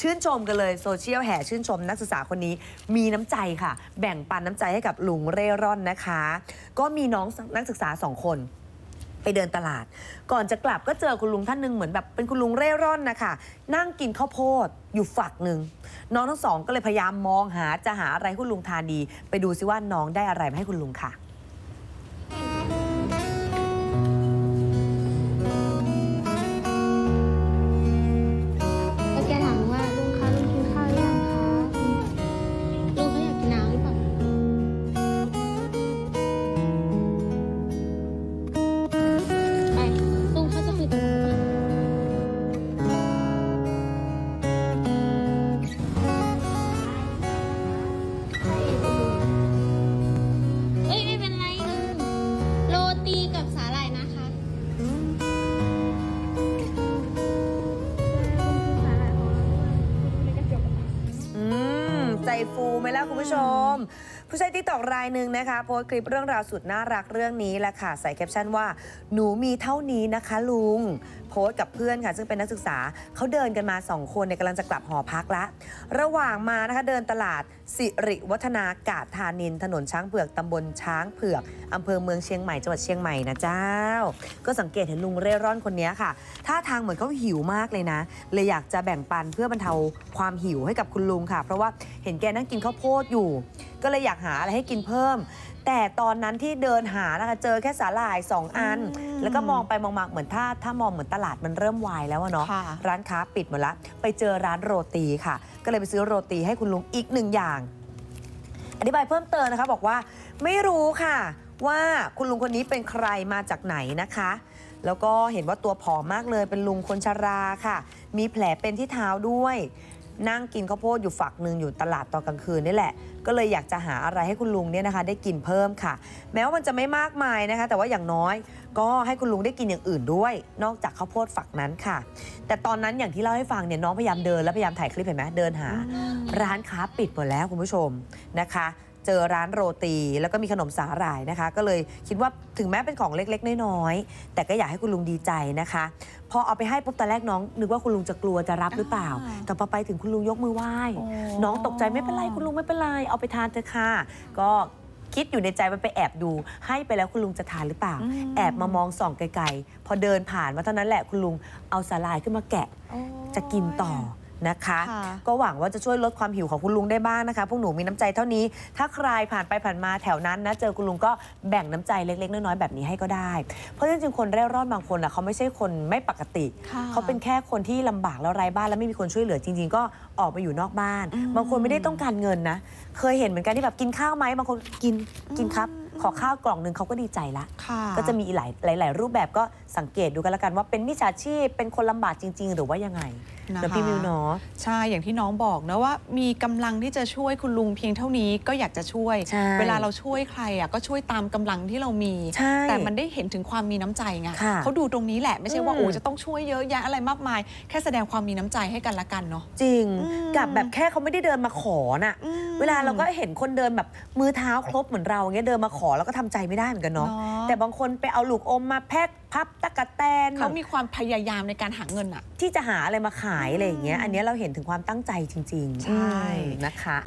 ชื่นชมกันเลยโซเชียลแห่ชื่นชมนักศึกษาคนนี้ มีน้ำใจค่ะ แบ่งปันน้ำใจให้กับลุงเร่ร่อนนะคะ ก็มีน้องนักศึกษาสองคนไปเดินตลาด ก่อนจะกลับก็เจอคุณลุงท่านหนึ่งเหมือนแบบเป็นคุณลุงเร่ร่อนนะคะนั่งกินข้าวโพดอยู่ฝักหนึ่งน้องทั้งสองก็เลยพยายามมองหาจะหาอะไรให้คุณลุงทานดี ไปดูซิว่าน้องได้อะไรมาให้คุณลุงค่ะ ฟูไหมล่ะคุณผู้ชม ผู้ใช้ TikTok รายหนึ่งนะคะ โพสต์คลิปเรื่องราวสุดน่ารักเรื่องนี้แหละค่ะ ใส่แคปชั่นว่า หนูมีเท่านี้นะคะลุง โพสต์กับเพื่อนค่ะ ซึ่งเป็นนักศึกษาเขาเดินกันมา 2 คนเนี่ยกำลังจะกลับหอพักละ ระหว่างมานะคะเดินตลาดศิริวัฒนากาดธานินทร์ ถนนช้างเผือกตำบลช้างเผือกอำเภอเมืองเชียงใหม่จังหวัดเชียงใหม่นะเจ้า ก็สังเกตเห็นลุงเร่ร่อนคนนี้ค่ะท่าทางเหมือนเขาหิวมากเลยนะ เลยอยากจะแบ่งปันเพื่อบรรเทาความหิวให้กับคุณลุงค่ะ เพราะว่าเห็นแกนั่งกินข้าวโพดอยู่ ก็เลยอยากหาอะไรให้กินเพิ่ม แต่ตอนนั้นที่เดินหานะคะเจอแค่สาหร่าย 2 อัน แล้วก็มองไปมองมาเหมือนถ้าถ้ามองเหมือนตลาดมันเริ่มวายแล้วอะเนาะค่ะร้านค้าปิดหมดละไปเจอร้านโรตีค่ะ ก็เลยไปซื้อโรตีให้คุณลุงอีกหนึ่งอย่าง อธิบายเพิ่มเติมนะคะบอกว่าไม่รู้ค่ะว่าคุณลุงคนนี้เป็นใครมาจากไหนนะคะ แล้วก็เห็นว่าตัวผอมมากเลยเป็นลุงคนชราค่ะ มีแผลเป็นที่เท้าด้วย นั่งกินข้าวโพดอยู่ฝักหนึ่งอยู่ตลาดตอนกลางคืนนี่แหละ ก็เลยอยากจะหาอะไรให้คุณลุงเนี่ยนะคะ ได้กินเพิ่มค่ะ แม้ว่ามันจะไม่มากมายนะคะ แต่ว่าอย่างน้อยก็ให้คุณลุงได้กินอย่างอื่นด้วย นอกจากข้าวโพดฝักนั้นค่ะ แต่ตอนนั้นอย่างที่เล่าให้ฟังเนี่ยน้องพยายามเดินและพยายามถ่ายคลิปเห็นไหมเดินหา ร้านค้าปิดหมดแล้วคุณผู้ชมนะคะ เจอร้านโรตี แล้วก็มีขนมสาหร่ายนะคะ ก็เลยคิดว่าถึงแม้เป็นของเล็กๆ น้อยๆ แต่ก็อยากให้คุณลุงดีใจนะคะ พอเอาไปให้ปุ๊บตอนแรกน้อง นึกว่าคุณลุงจะกลัวจะรับหรือเปล่าอ่าแต่พอไปถึงคุณลุงยกมือไหว้โอ้น้องตกใจไม่เป็นไรคุณลุงไม่เป็นไรเอาไปทานเถอะค่ะก็คิดอยู่ในใจว่าไปแอบดู ให้ไปแล้วคุณลุงจะทานหรือเปล่าอืมแอบมามองส่องไกลๆ พอเดินผ่านมาเท่านั้นแหละคุณลุงเอาสาหร่ายขึ้นมาแกะ จะกินต่อ นะคะค่ะก็หวังว่าจะช่วยลดความหิวของคุณลุงได้บ้างนะคะ พวกหนูมีน้ำใจเท่านี้ ถ้าใครผ่านไปผ่านมาแถวนั้นนะ เจอคุณลุงก็แบ่งน้ำใจเล็กๆ น้อยๆแบบนี้ให้ก็ได้ เพราะจริงๆคนเร่ร่อนบางคนอะเขาไม่ใช่คนไม่ปกติค่ะเขาเป็นแค่คนที่ลำบากแล้วไร้บ้านแล้วไม่มีคนช่วยเหลือจริง ๆ ก็ออกมาอยู่นอกบ้านอืมบางคนไม่ได้ต้องการเงินนะ เคยเห็นเหมือนกันที่แบบกินข้าวไหมบางคนกินกินครับ ขอข้าวกล่องหนึ่งเขาก็ดีใจละค่ะก็จะมีหลายหลาย ๆ รูปแบบก็สังเกตดูกันแล้วกันว่าเป็นมิจฉาชีพเป็นคนลำบากจริง ๆ หรือว่ายังไงนะคะเดี๋ยวพี่มิวเนาะใช่อย่างที่น้องบอกนะว่า มีกำลังที่จะช่วยคุณลุงเพียงเท่านี้ก็อยากจะช่วยใช่เวลาเราช่วยใครอะก็ช่วยตามกำลังที่เรามีใช่แต่มันได้เห็นถึงความมีน้ำใจไงค่ะเขาดูตรงนี้แหละไม่ใช่ว่าอืมโอ้จะต้องช่วยเยอะแยะอะไรมากมาย แค่แสดงความมีน้ำใจให้กันละกันเนาะจริงอืมกับแบบแค่เขาไม่ได้เดินมาขอน่ะอืมเวลาเราก็เห็นคนเดินแบบมือเท้าครบเหมือนเราเงี้ยเดินมาขอแล้วก็ทำใจไม่ได้เหมือนกันเนาะเนาะแต่บางคนไปเอาลูกอมมาแพ็คพับตะกะแตนเขามีความพยายามในการหาเงินอะที่จะหาอะไรมาขายอะไรอย่างเงี้ยอันเนี้ยเราเห็นถึงความตั้งใจจริง ๆ ใช่อืมนะคะ